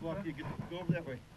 ficou aqui, que ficou, né, pai?